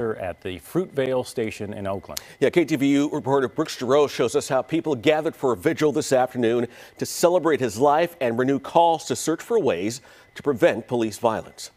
at the Fruitvale station in Oakland. Yeah, KTVU reporter Brooks Jarosz shows us how people gathered for a vigil this afternoon to celebrate his life and renew calls to search for ways to prevent police violence.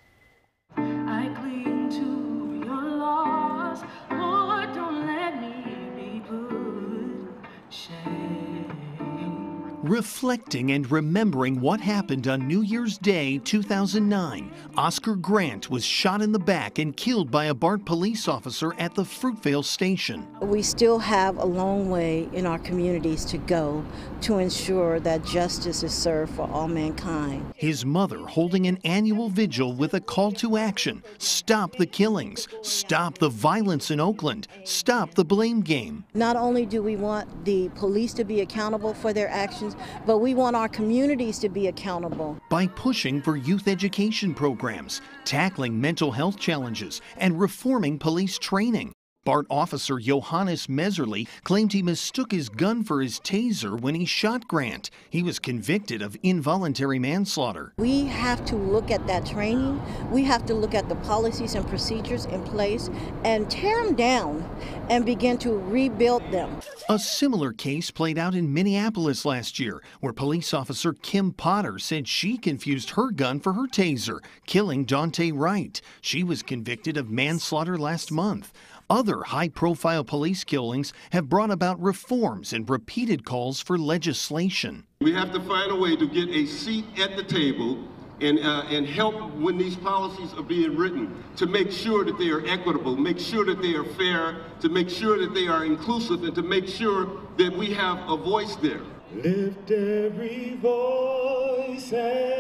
Reflecting and remembering what happened on New Year's Day 2009, Oscar Grant was shot in the back and killed by a BART police officer at the Fruitvale station. We still have a long way in our communities to go to ensure that justice is served for all mankind. His mother holding an annual vigil with a call to action stop the killings, stop the violence in Oakland, stop the blame game. Not only do we want the police to be accountable for their actions, but we want our communities to be accountable. By pushing for youth education programs, tackling mental health challenges, and reforming police training. BART officer Johannes Mehserle claimed he mistook his gun for his taser when he shot Grant. He was convicted of involuntary manslaughter. We have to look at that training. We have to look at the policies and procedures in place and tear them down and begin to rebuild them. A similar case played out in Minneapolis last year, where police officer Kim Potter said she confused her gun for her taser, killing Daunte Wright. She was convicted of manslaughter last month. Other high profile police killings have brought about reforms and repeated calls for legislation. We have to find a way to get a seat at the table and, uh, and help when these policies are being written to make sure that they are equitable, make sure that they are fair, to make sure that they are inclusive, and to make sure that we have a voice there. Lift every voice and sing.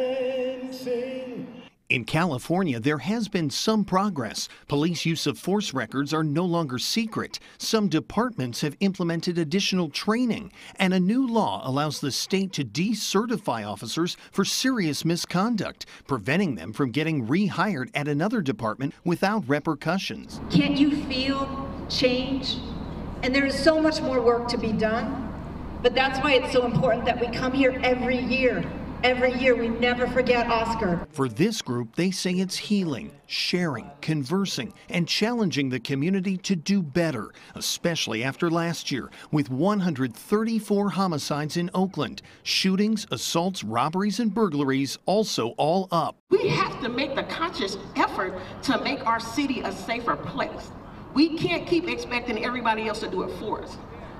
In California, there has been some progress. Police use of force records are no longer secret. Some departments have implemented additional training, and a new law allows the state to decertify officers for serious misconduct, preventing them from getting rehired at another department without repercussions. Can't you feel change? And there is so much more work to be done, but that's why it's so important that we come here every year Every year, we never forget Oscar. For this group, they say it's healing, sharing, conversing, and challenging the community to do better, especially after last year with 134 homicides in Oakland. Shootings, assaults, robberies, and burglaries also all up. We have to make the conscious effort to make our city a safer place. We can't keep expecting everybody else to do it for us.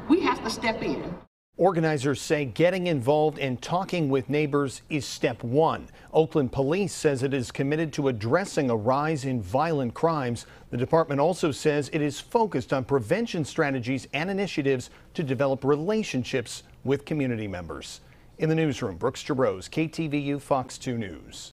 We have to step in. Organizers say getting involved and talking with neighbors is step one. Oakland Police says it is committed to addressing a rise in violent crimes. The department also says it is focused on prevention strategies and initiatives to develop relationships with community members. In the newsroom, Brooks Jarosz, KTVU Fox 2 News.